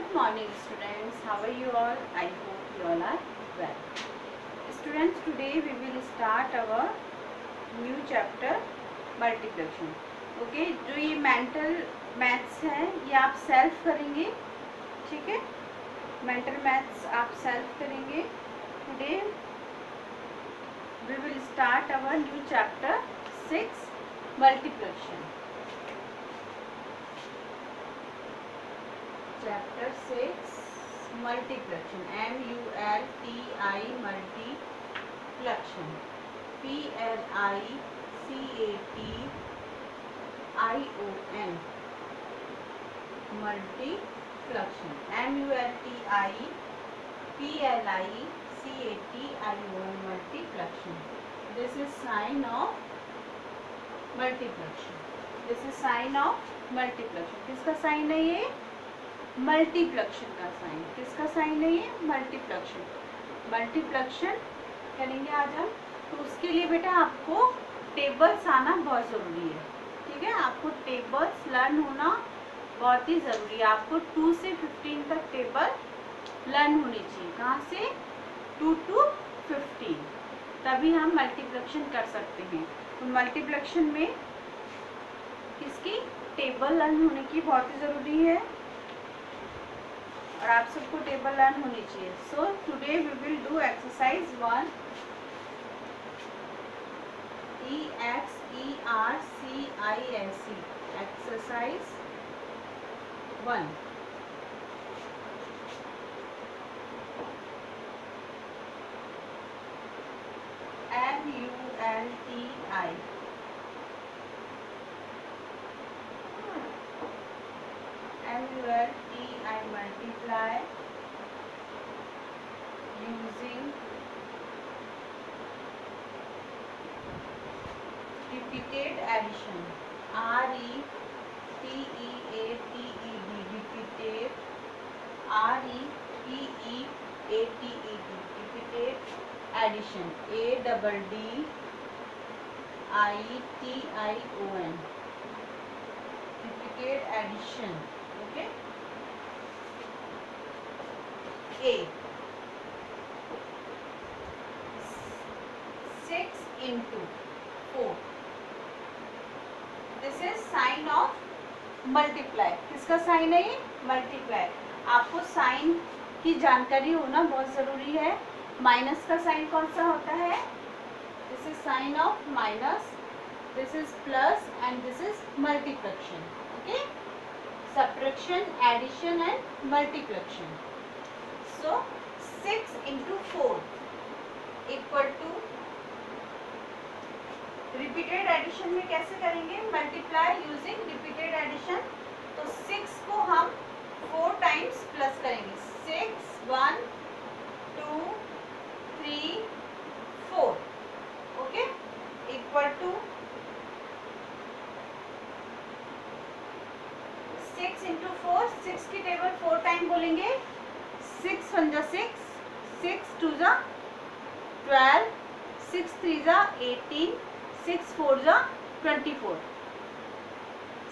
Good morning students how are you all I hope you all are well students today we will start our new chapter multiplication okay जो ये mental maths है ये आप self करेंगे ठीक है? Mental maths आप self करेंगे today we will start our new chapter six multiplication chapter six multiplication M U L T I multiplication P L I C A T I O N multiplication M U L T I P L I C A T I O N multiplication this is sign of multiplication this is sign of multiplication किसका sign है ये? Multiplication का sign किसका sign है ये? Multiplication multiplication करेंगे आज हम। तो उसके लिए बेटा आपको टेबल्स आना बहुत ज़रूरी है। ठीक है? आपको टेबल्स लर्न होना बहुत ही ज़रूरी है। आपको टू से फिफ्टीन तक टेबल लर्न होनी चाहिए। कहाँ से? टू टू फिफ्टीन तभी हम मल्टीप्लक्शन कर सकते हैं। तो मल्टीप्लक्शन में किसकी? टेबल लर्न होने की बहुत ही ज़रूरी है। और आप सबको टेबल लर्न होनी चाहिए। So today we will do exercise one E X E R C I S E exercise one M U L T I U L T I multiply using repeated addition R E P E A T E D repeated R E P E A T E D repeated addition A double D I T I O N repeated addition okay a. Six into four. This is sign of multiply. किसका sign है ये? Multiply. आपको sign की जानकारी होना बहुत ज़रूरी है. माइनस का साइन कौन सा होता है? This is sign of minus this is plus and this is multiplication okay subtraction addition and multiplication so 6 into 4 equal to repeated addition में कैसे करेंगे multiply using repeated addition तो 6 को हम 4 times plus करेंगे 6 1 2 3 4 okay equal to six into four six की table four time बोलेंगे six two जा ट्वेल्व सिक्स थ्री जा एटीन सिक्स फोर जा ट्वेंटी फोर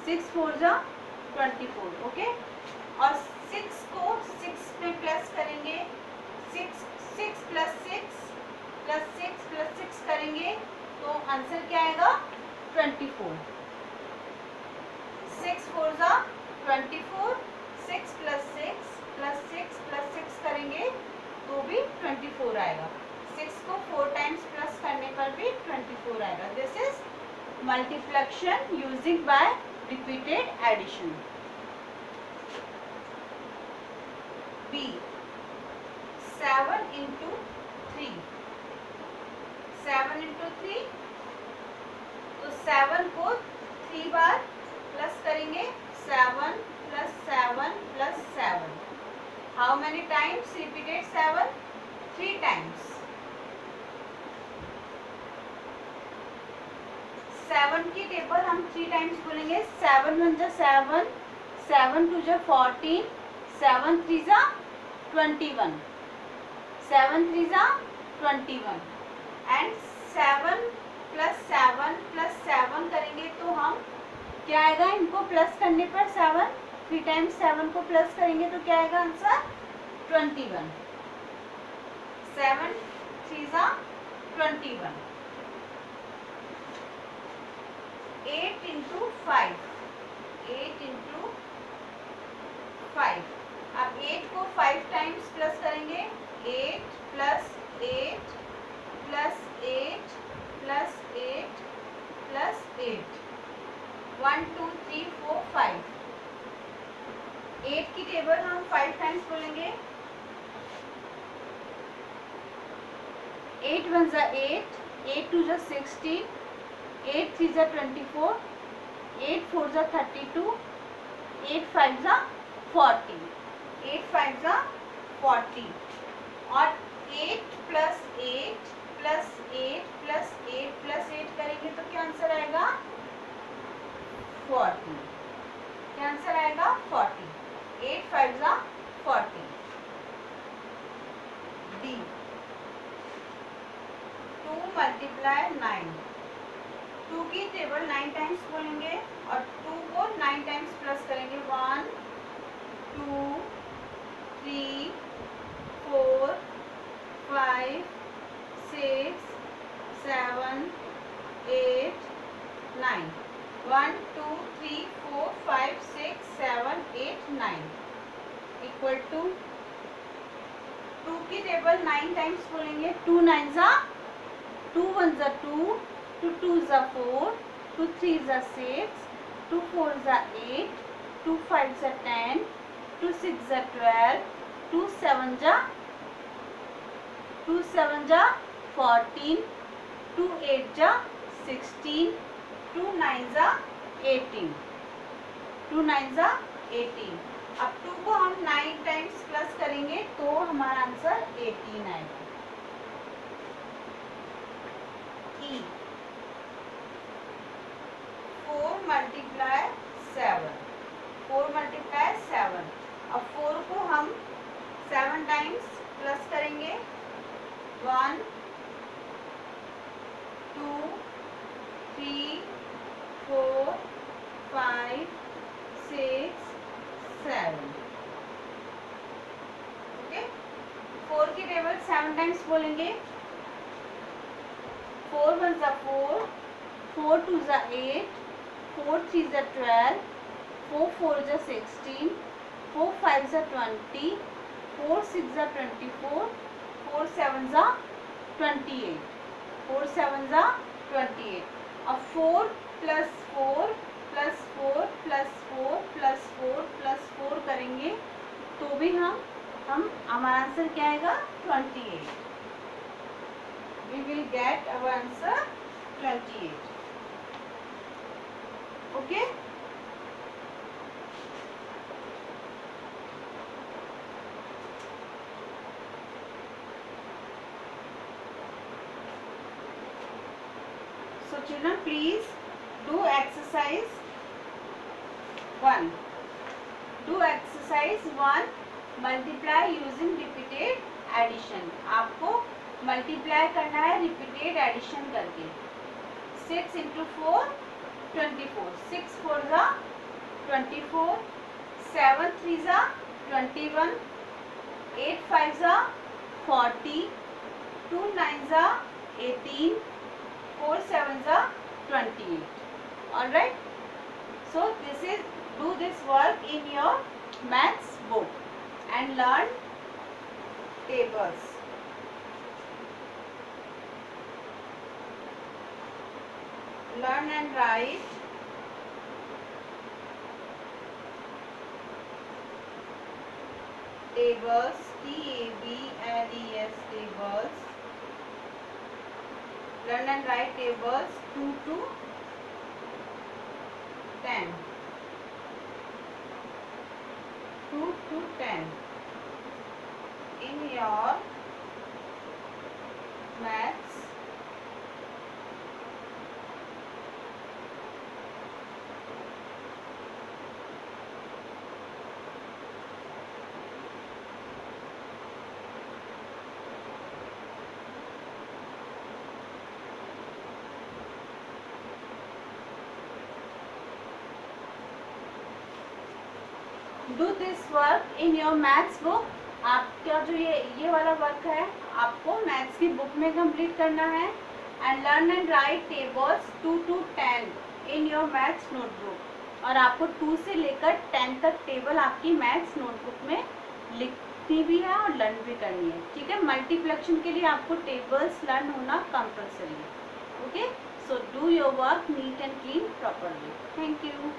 सिक्स फोर जा ट्वेंटी फोर ओके और सिक्स को सिक्स पे प्लस करेंगे। Six six plus six plus six plus six करेंगे तो आंसर क्या आएगा? ट्वेंटी फोर सिक्स फोर जा twenty four six plus six plus six plus six करेंगे तो भी ट्वेंटी फोर आएगा। सिक्स को फोर टाइम्स प्लस करने पर भी ट्वेंटी फोर आएगा। This is multiplication using by repeated addition B seven into three seven into three तो सेवन को थ्री बार प्लस करेंगे seven plus seven plus seven how many times repeated seven three times seven की table हम three times बोलेंगे seven one जा seven seven two जा fourteen seven three जा ट्वेंटी वन सेवन थ्री जा twenty one and seven plus seven plus seven करेंगे तो हम क्या आएगा? इनको प्लस करने पर सेवन थ्री टाइम्स सेवन को प्लस करेंगे तो क्या आएगा answer twenty one seven three twenty one eight into five eight into five eight one ज़ा एट एट टू ज़ा सिक्सटीन एट थ्री ज़ा ट्वेंटी फोर, एट फोर ज़ा थर्टी टू, एट फाइव ज़ा फोर्टीन एट फाइव ज़ा fourteen और eight plus eight plus eight plus eight plus eight करेंगे तो क्या आंसर आएगा? फोर्टीन क्या आंसर आएगा? फोर्टीन एट फाइव ज़ा fourteen D. Two multiply nine. Two की टेबल नाइन टाइम्स बोलेंगे और टू को नाइन टाइम्स प्लस करेंगे। One, two three four five six seven eight nine one two three four five six seven eight nine equal to two की table nine times बोलेंगे two nine ज़ा two one ज़ा two two two ज़ा four two three ज़ा six two four ज़ा eight two five ज़ा ten two six ज़ा twelve two seven ज़ा टू सेवन ज़ा फोर्टीन टू एट ज़ा सिक्सटीन टू नाइन ज़ा एटीन टू नाइन ज़ा एटीन अब टू को हम नाइन टाइम्स प्लस करेंगे तो हमारा आंसर एटीन आएगा E. Four multiply seven. Four multiply seven. अब फोर को हम सेवन टाइम्स प्लस करेंगे। One, two, three, four, five, six, seven. Okay? Four की टेबल सेवन टाइम्स बोलेंगे। फोर वन ज़ा फोर फोर टू ज़ा एट फोर थ्री ज़ा twelve four four ज़ा सिक्सटीन फोर फाइव ज़ा ट्वेंटी फोर सिक्स ज़ा twenty four four seven ज़ा twenty eight four seven ज़ा ट्वेंटी एट अब four plus four plus four plus four plus four plus four करेंगे तो भी हम हम, हमारा आंसर क्या आएगा? Twenty eight we will get our answer 28 okay so children please do exercise 1 do exercise 1 multiply using repeated addition आपको multiply करना है रिपीटेड एडिशन करके। Six into four twenty four six four ज़ा ट्वेंटी फोर सेवन थ्री ज़ा twenty one eight five ज़ा forty two nine ज़ा eighteen four seven ज़ा twenty eight all right so this is do this work in your maths book and learn tables. Learn and write. Tables. T A B L E S tables. Learn and write tables. 2 to 10 2 to 10 in your maths do this work in your maths book आपका जो ये ये वाला work है, आपको maths की book में complete करना है. And learn and write tables two to ten in your maths notebook और आपको टू से लेकर टेन तक टेबल आपकी मैथ्स नोटबुक में लिखनी भी है और लर्न भी करनी है. ठीक है? मल्टीप्लेक्शन के लिए आपको टेबल्स लर्न होना कंपल्सरी है. Okay so do your work neat and clean properly thank you